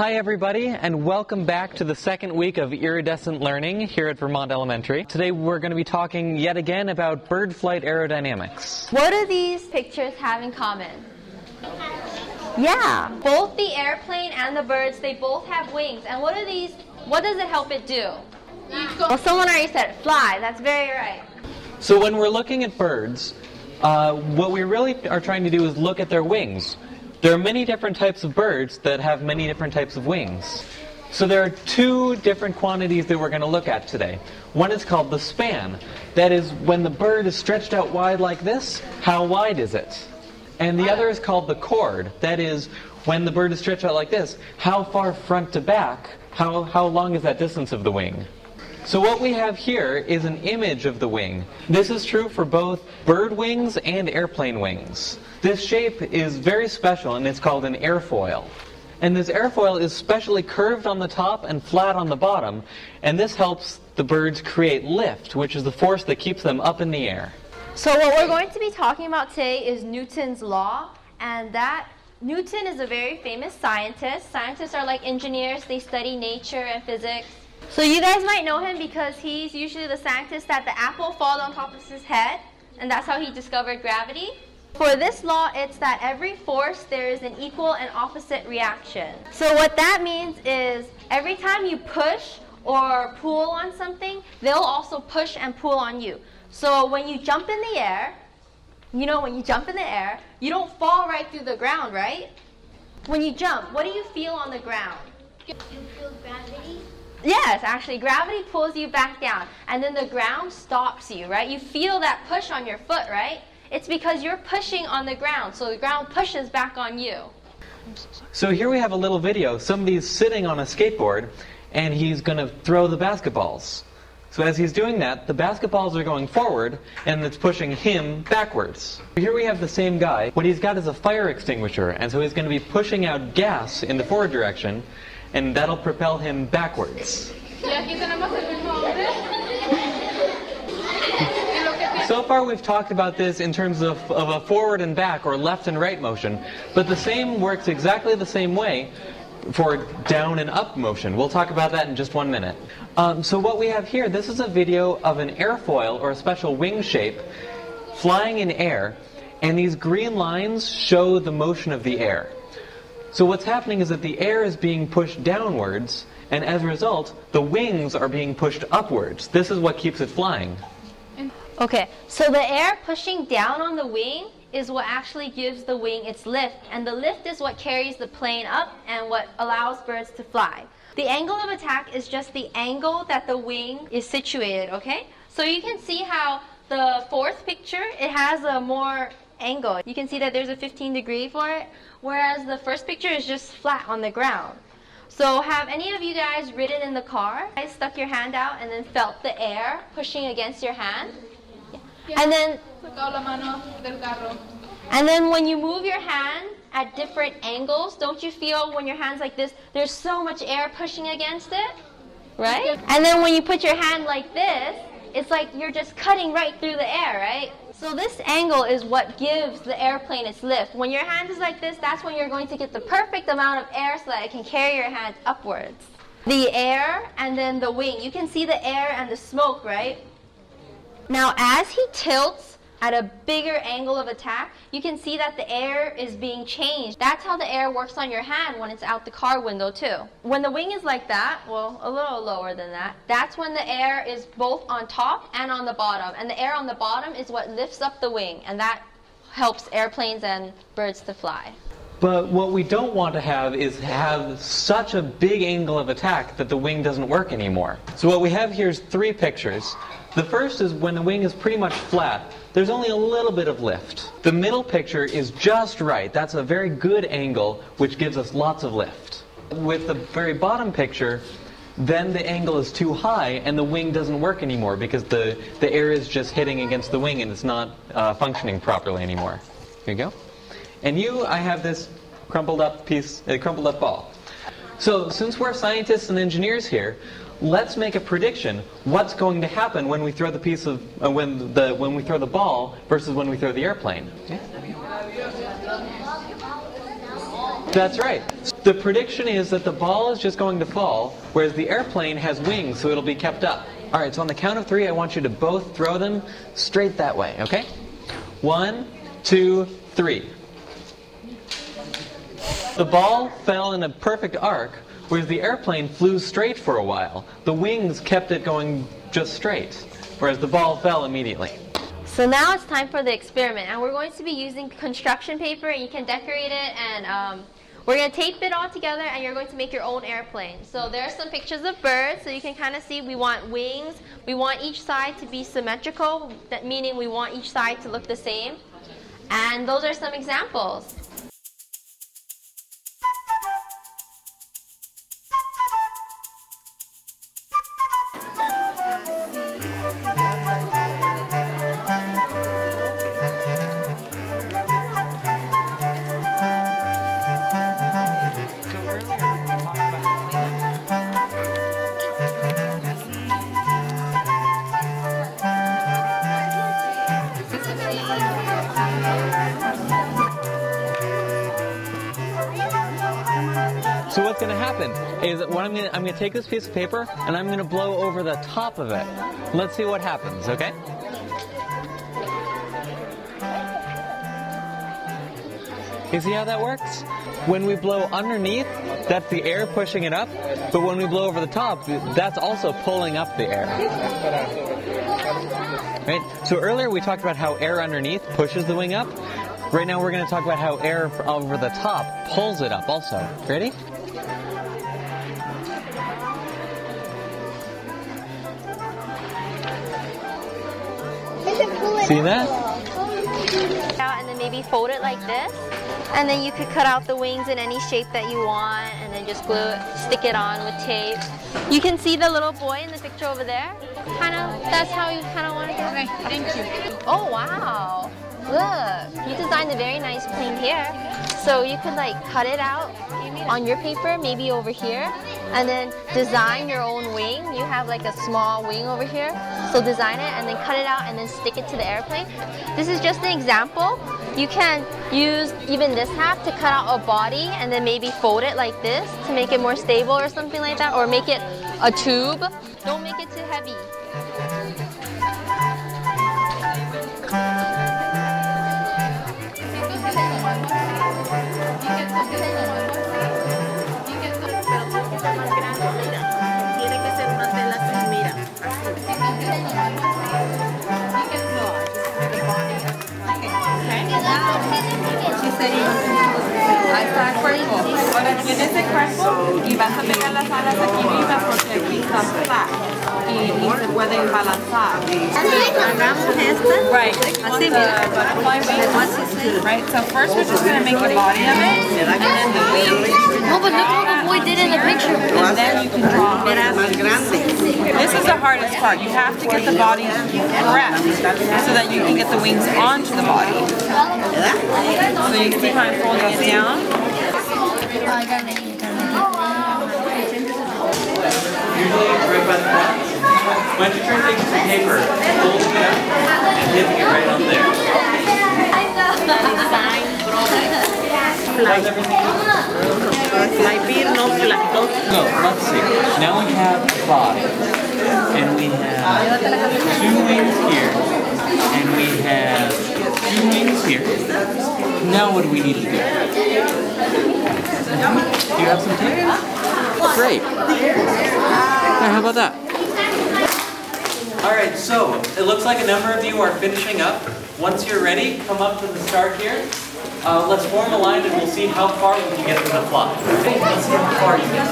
Hi, everybody, and welcome back to the second week of iridescent learning here at Vermont Elementary. Today we're going to be talking yet again about bird flight aerodynamics. What do these pictures have in common? Yeah, both the airplane and the birds, they both have wings. And what are these, what does it help it do? Well, someone already said fly. That's very right. So when we're looking at birds, uh, what we really are trying to do is look at their wings. There are many different types of birds that have many different types of wings. So there are two different quantities that we're going to look at today. One is called the span. That is, when the bird is stretched out wide like this, how wide is it? And the other is called the chord. That is, when the bird is stretched out like this, how far front to back, how, how long is that distance of the wing? So what we have here is an image of the wing. This is true for both bird wings and airplane wings. This shape is very special and it's called an airfoil. And this airfoil is specially curved on the top and flat on the bottom, and this helps the birds create lift, which is the force that keeps them up in the air. So what we're going to be talking about today is Newton's law, and that Newton is a very famous scientist. Scientists are like engineers, they study nature and physics. So you guys might know him because he's usually the scientist that the apple falls on top of his head, and that's how he discovered gravity. For this law, it's that every force there is an equal and opposite reaction. So what that means is every time you push or pull on something, they'll also push and pull on you. So when you jump in the air, you know when you jump in the air, you don't fall right through the ground, right? When you jump, what do you feel on the ground? You feel gravity? Yes, actually, gravity pulls you back down, and then the ground stops you, right? You feel that push on your foot, right? It's because you're pushing on the ground, so the ground pushes back on you. So here we have a little video. Somebody's sitting on a skateboard, and he's going to throw the basketballs. So as he's doing that, the basketballs are going forward, and it's pushing him backwards. Here we have the same guy. What he's got is a fire extinguisher, and so he's going to be pushing out gas in the forward direction, and that'll propel him backwards. So far we've talked about this in terms of, of a forward and back or left and right motion, but the same works exactly the same way for down and up motion. We'll talk about that in just one minute. Um, so what we have here, this is a video of an airfoil or a special wing shape flying in air, and these green lines show the motion of the air. So what's happening is that the air is being pushed downwards, and as a result, the wings are being pushed upwards. This is what keeps it flying. Okay, so the air pushing down on the wing is what actually gives the wing its lift, and the lift is what carries the plane up and what allows birds to fly. The angle of attack is just the angle that the wing is situated, okay? So you can see how the fourth picture, it has a more angle. You can see that there's a 15 degree for it, whereas the first picture is just flat on the ground. So have any of you guys ridden in the car? I stuck your hand out and then felt the air pushing against your hand? Yeah. And then and then when you move your hand at different angles, don't you feel when your hand's like this, there's so much air pushing against it? Right? And then when you put your hand like this, it's like you're just cutting right through the air, right? So this angle is what gives the airplane its lift. When your hand is like this, that's when you're going to get the perfect amount of air so that it can carry your hand upwards. The air and then the wing. You can see the air and the smoke, right? Now as he tilts at a bigger angle of attack, you can see that the air is being changed. That's how the air works on your hand when it's out the car window too. When the wing is like that, well, a little lower than that, that's when the air is both on top and on the bottom. And the air on the bottom is what lifts up the wing, and that helps airplanes and birds to fly. But what we don't want to have is have such a big angle of attack that the wing doesn't work anymore. So what we have here is three pictures. The first is when the wing is pretty much flat, there's only a little bit of lift. The middle picture is just right. That's a very good angle, which gives us lots of lift. With the very bottom picture, then the angle is too high and the wing doesn't work anymore because the, the air is just hitting against the wing and it's not uh, functioning properly anymore. Here you go. And you, I have this crumpled up piece, a crumpled up ball. So since we're scientists and engineers here, let's make a prediction. What's going to happen when we throw the piece of uh, when the when we throw the ball versus when we throw the airplane? That's right. The prediction is that the ball is just going to fall, whereas the airplane has wings, so it'll be kept up. All right, so on the count of three, I want you to both throw them straight that way, okay? One, two, three. The ball fell in a perfect arc, whereas the airplane flew straight for a while. The wings kept it going just straight, whereas the ball fell immediately. So now it's time for the experiment, and we're going to be using construction paper, and you can decorate it, and um, we're going to tape it all together, and you're going to make your own airplane. So there are some pictures of birds, so you can kind of see we want wings. We want each side to be symmetrical, that meaning we want each side to look the same. And those are some examples. So what's going to happen is what I'm going to I'm going to take this piece of paper and I'm going to blow over the top of it. Let's see what happens, okay? You see how that works? When we blow underneath, that's the air pushing it up, but when we blow over the top, that's also pulling up the air. Right? So earlier we talked about how air underneath pushes the wing up. Right now we're going to talk about how air over the top pulls it up also. Ready? See that? out and then maybe fold it like this. And then you could cut out the wings in any shape that you want and then just glue it, stick it on with tape. You can see the little boy in the picture over there. Kind of, that's how you kind of want to do it. Okay, thank you. Oh, wow. Look, you designed a very nice plane here. So you could like cut it out on your paper, maybe over here, and then design your own wing. You have like a small wing over here. So design it and then cut it out and then stick it to the airplane. This is just an example. You can use even this half to cut out a body and then maybe fold it like this to make it more stable or something like that, or make it a tube. Don't make it too heavy. Y vas a pegar las alas aquí arriba porque aquí está flat y, y se pueden balanzar. Hagamos esta. Right. Así, mira. Right. So first we're just gonna make the body of it, and then the wings, No, but look how the boy did in the picture. and then you can draw. This is the hardest part. You have to get the body correct so that you can get the wings onto the body. So you can see how I'm folding it down. Usually right by the front. Why don't you turn things to paper, folding it up, and hitting it right on there. Fly beer, no fly. No, let's see. Now we have five. And we have two wings here. And we have two wings here. Now what do we need to do? Do you have some tape? Great. Yeah, how about that? Alright, so it looks like a number of you are finishing up. Once you're ready, come up to the start here. Uh, let's form a line and we'll see how far we can get to the fly. Okay, let's see how far you get.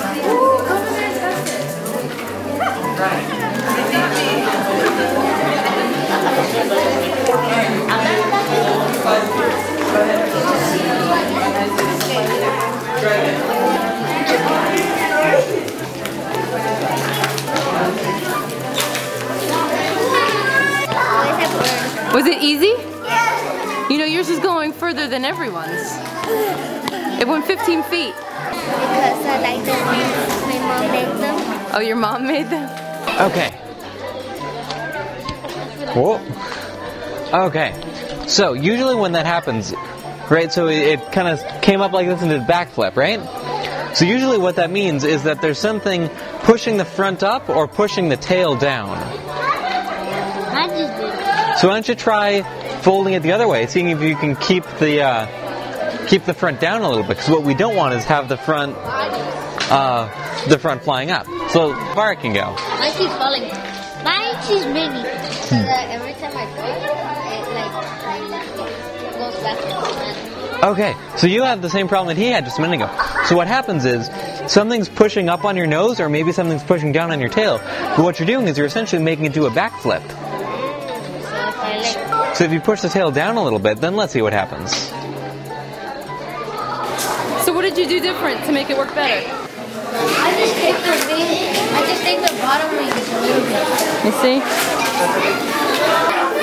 Was than everyone's. It went 15 feet. Because I like the ones my mom made them. Oh, your mom made them? Okay. Whoa. Okay. So usually when that happens, right? So it, it kind of came up like this and did a backflip, right? So usually what that means is that there's something pushing the front up or pushing the tail down. I just did it. So why don't you try folding it the other way, seeing if you can keep the uh, keep the front down a little bit. Because what we don't want is have the front uh, the front flying up. So far it can go. Mine keeps falling. Mine keeps. So that every time I throw it, it like goes backwards. Okay, so you have the same problem that he had just a minute ago. So what happens is something's pushing up on your nose, or maybe something's pushing down on your tail. But what you're doing is you're essentially making it do a backflip. So if I So if you push the tail down a little bit, then let's see what happens. So what did you do different to make it work better? I just take the wing, I just take the bottom wings a little bit. You see?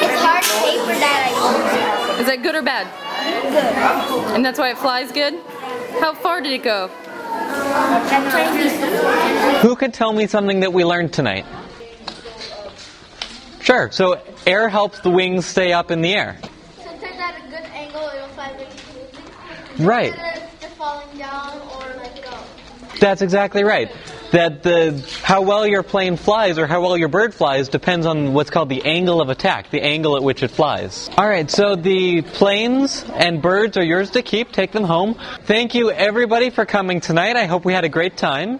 It's hard paper that I use. Is that good or bad? Good. And that's why it flies good? How far did it go? I'm trying to Who could tell me something that we learned tonight? Sure. So air helps the wings stay up in the air. Sometimes at a good angle, it'll fly really smoothly. Right. Instead of falling down or like go. That's exactly right. That the how well your plane flies or how well your bird flies depends on what's called the angle of attack, the angle at which it flies. All right, so the planes and birds are yours to keep. Take them home. Thank you everybody for coming tonight. I hope we had a great time.